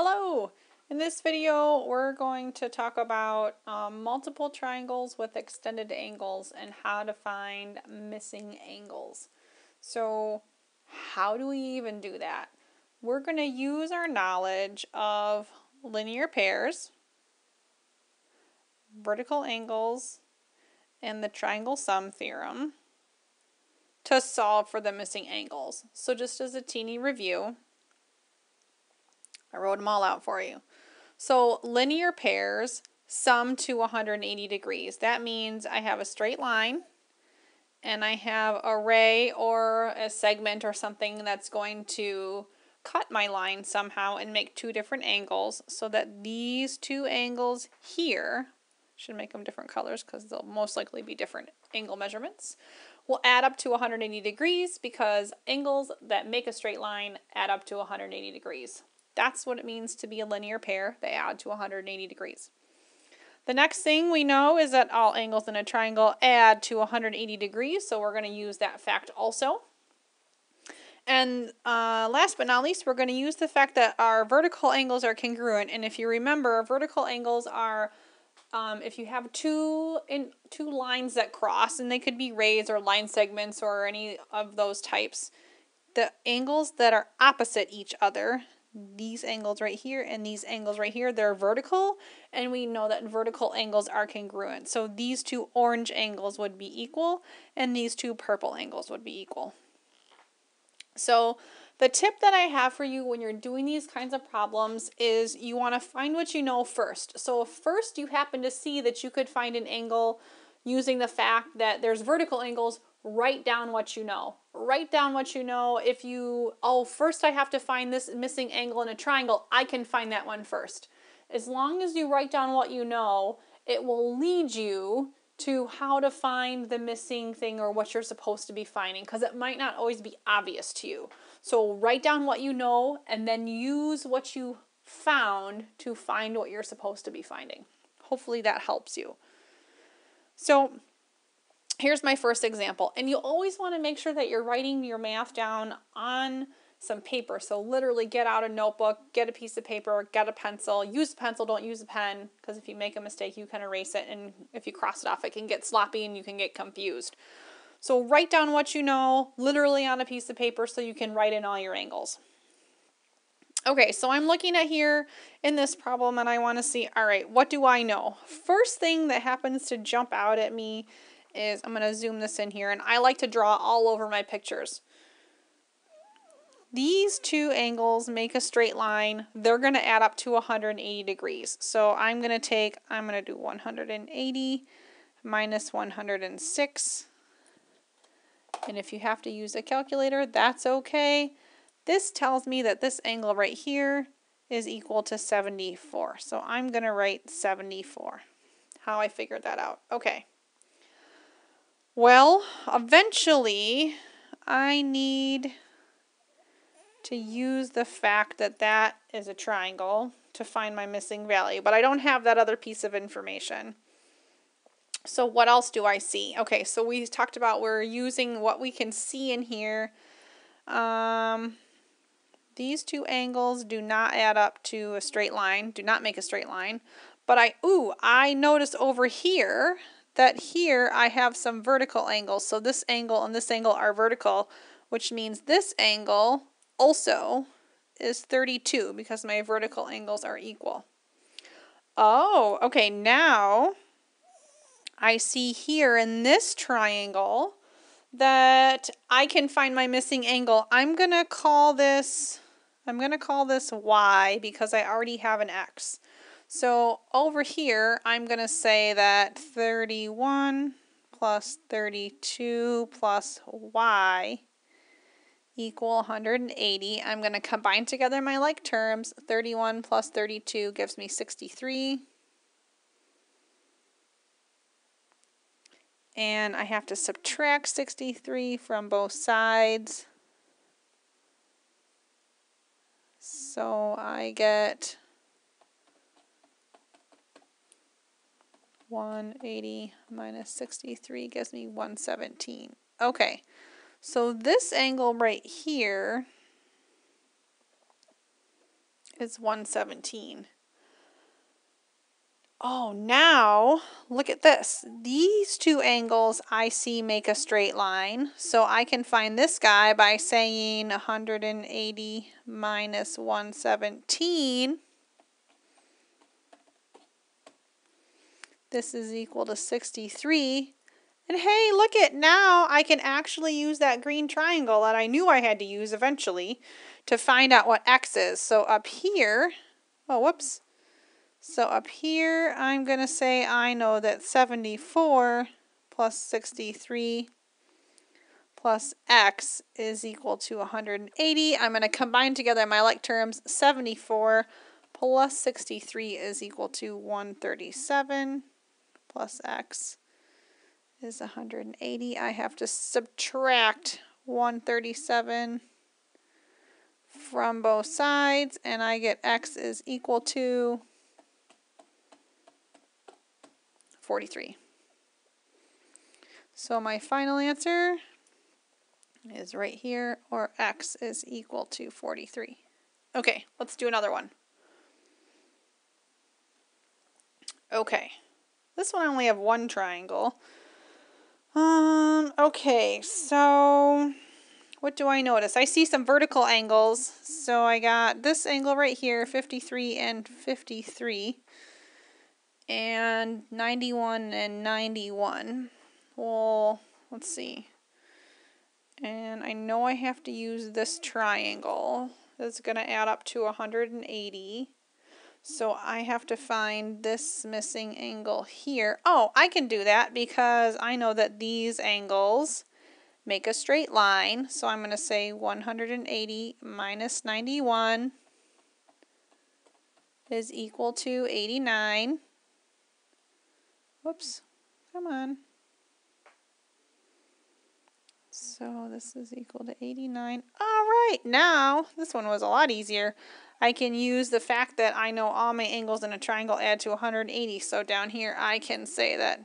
Hello! In this video, we're going to talk about um, multiple triangles with extended angles and how to find missing angles. So, how do we even do that? We're going to use our knowledge of linear pairs, vertical angles, and the triangle sum theorem to solve for the missing angles. So just as a teeny review, I wrote them all out for you. So linear pairs sum to 180 degrees. That means I have a straight line and I have a ray or a segment or something that's going to cut my line somehow and make two different angles so that these two angles here, should make them different colors because they'll most likely be different angle measurements, will add up to 180 degrees because angles that make a straight line add up to 180 degrees. That's what it means to be a linear pair. They add to 180 degrees. The next thing we know is that all angles in a triangle add to 180 degrees, so we're going to use that fact also. And uh, last but not least, we're going to use the fact that our vertical angles are congruent. And if you remember, vertical angles are um, if you have two in two lines that cross, and they could be rays or line segments or any of those types, the angles that are opposite each other these angles right here and these angles right here, they're vertical, and we know that vertical angles are congruent. So these two orange angles would be equal, and these two purple angles would be equal. So the tip that I have for you when you're doing these kinds of problems is you want to find what you know first. So if first you happen to see that you could find an angle using the fact that there's vertical angles, write down what you know. Write down what you know. If you, oh, first I have to find this missing angle in a triangle, I can find that one first. As long as you write down what you know, it will lead you to how to find the missing thing or what you're supposed to be finding because it might not always be obvious to you. So write down what you know and then use what you found to find what you're supposed to be finding. Hopefully that helps you. So here's my first example. And you always want to make sure that you're writing your math down on some paper. So literally get out a notebook, get a piece of paper, get a pencil, use a pencil, don't use a pen, because if you make a mistake, you can erase it. And if you cross it off, it can get sloppy and you can get confused. So write down what you know, literally on a piece of paper, so you can write in all your angles. Okay, so I'm looking at here in this problem and I want to see, all right, what do I know? First thing that happens to jump out at me is, I'm going to zoom this in here, and I like to draw all over my pictures. These two angles make a straight line. They're going to add up to 180 degrees. So I'm going to take, I'm going to do 180 minus 106. And if you have to use a calculator, that's okay. This tells me that this angle right here is equal to 74. So I'm going to write 74. How I figured that out. Okay. Well, eventually I need to use the fact that that is a triangle to find my missing value, but I don't have that other piece of information. So what else do I see? Okay, so we talked about we're using what we can see in here. Um, these two angles do not add up to a straight line, do not make a straight line. But I, ooh, I notice over here that here I have some vertical angles. So this angle and this angle are vertical, which means this angle also is 32 because my vertical angles are equal. Oh, okay, now I see here in this triangle that I can find my missing angle. I'm going to call this, I'm going to call this y because I already have an x. So over here, I'm going to say that 31 plus 32 plus y equal 180. I'm going to combine together my like terms. 31 plus 32 gives me 63. And I have to subtract 63 from both sides. So I get 180 minus 63 gives me 117. Okay, so this angle right here is 117. Oh, now look at this. These two angles I see make a straight line. So I can find this guy by saying 180 minus 117. This is equal to 63. And hey, look at now I can actually use that green triangle that I knew I had to use eventually to find out what x is. So up here, oh, whoops. So up here, I'm going to say I know that 74 plus 63 plus x is equal to 180. I'm going to combine together my like terms. 74 plus 63 is equal to 137 plus x is 180. I have to subtract 137 from both sides and I get x is equal to 43. So my final answer is right here, or x is equal to 43. Okay, let's do another one. Okay, this one I only have one triangle. Um, okay, so what do I notice? I see some vertical angles. So I got this angle right here, 53 and 53 and 91 and 91. Well, let's see. And I know I have to use this triangle. That's going to add up to 180. So I have to find this missing angle here. Oh, I can do that because I know that these angles make a straight line. So I'm going to say 180 minus 91 is equal to 89. Whoops, come on. So this is equal to 89. All right, now this one was a lot easier. I can use the fact that I know all my angles in a triangle add to 180. So down here I can say that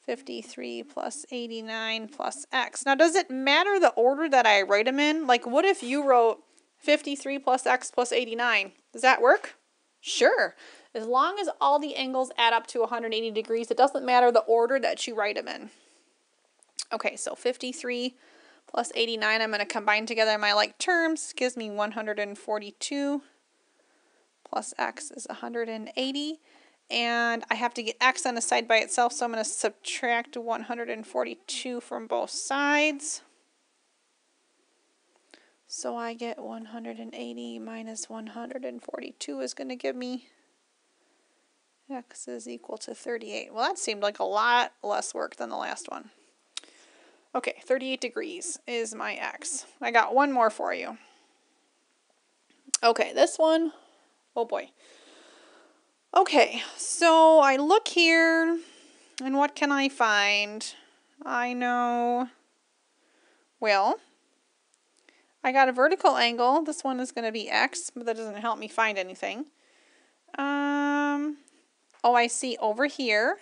53 plus 89 plus x. Now does it matter the order that I write them in? Like what if you wrote 53 plus x plus 89? Does that work? Sure. As long as all the angles add up to 180 degrees, it doesn't matter the order that you write them in. Okay, so 53 plus 89, I'm going to combine together my like terms, gives me 142 plus x is 180. And I have to get x on the side by itself, so I'm going to subtract 142 from both sides. So I get 180 minus 142 is going to give me x is equal to 38. Well, that seemed like a lot less work than the last one. Okay, 38 degrees is my x. I got one more for you. Okay, this one, oh boy. Okay, so I look here, and what can I find? I know, well, I got a vertical angle. This one is going to be x, but that doesn't help me find anything. Um, oh, I see over here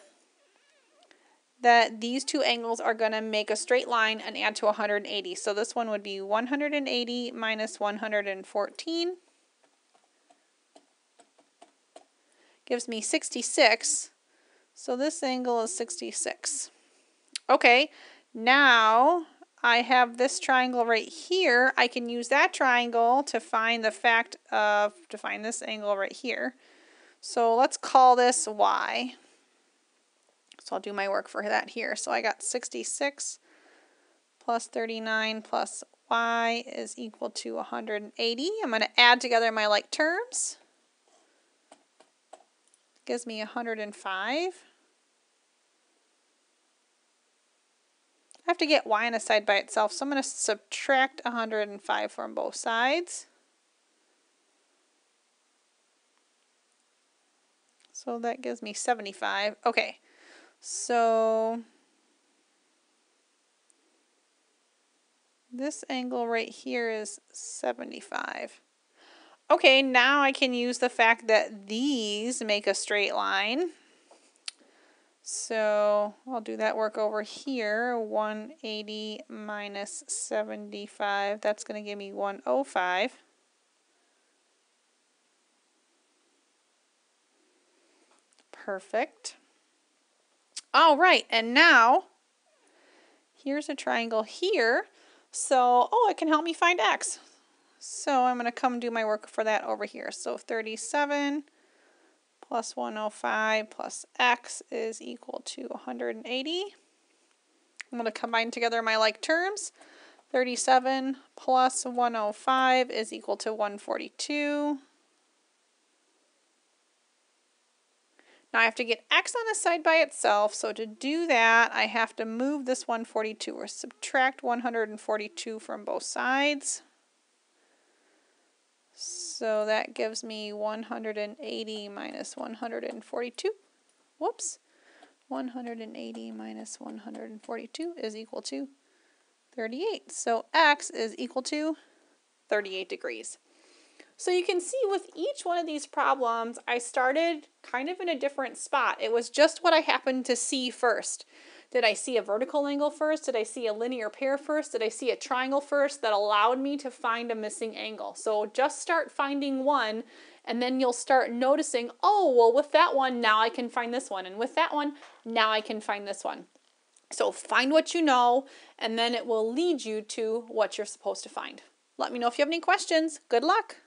that these two angles are going to make a straight line and add to 180. So this one would be 180 minus 114 gives me 66. So this angle is 66. Okay, now I have this triangle right here. I can use that triangle to find the fact of, to find this angle right here. So let's call this y. So I'll do my work for that here. So I got 66 plus 39 plus y is equal to 180. I'm going to add together my like terms. Gives me 105. I have to get y on a side by itself, so I'm going to subtract 105 from both sides. So that gives me 75. Okay, so this angle right here is 75. Okay, now I can use the fact that these make a straight line. So I'll do that work over here. 180 minus 75, that's going to give me 105. Perfect. All right, and now here's a triangle here. So, oh, it can help me find x. So I'm going to come do my work for that over here. So 37 plus 105 plus x is equal to 180. I'm going to combine together my like terms. 37 plus 105 is equal to 142. Now I have to get x on the side by itself, so to do that, I have to move this 142 or subtract 142 from both sides. So that gives me 180 minus 142. Whoops. 180 minus 142 is equal to 38. So x is equal to 38 degrees. So you can see with each one of these problems, I started kind of in a different spot. It was just what I happened to see first. Did I see a vertical angle first? Did I see a linear pair first? Did I see a triangle first that allowed me to find a missing angle? So just start finding one and then you'll start noticing, oh, well, with that one, now I can find this one. And with that one, now I can find this one. So find what you know, and then it will lead you to what you're supposed to find. Let me know if you have any questions. Good luck.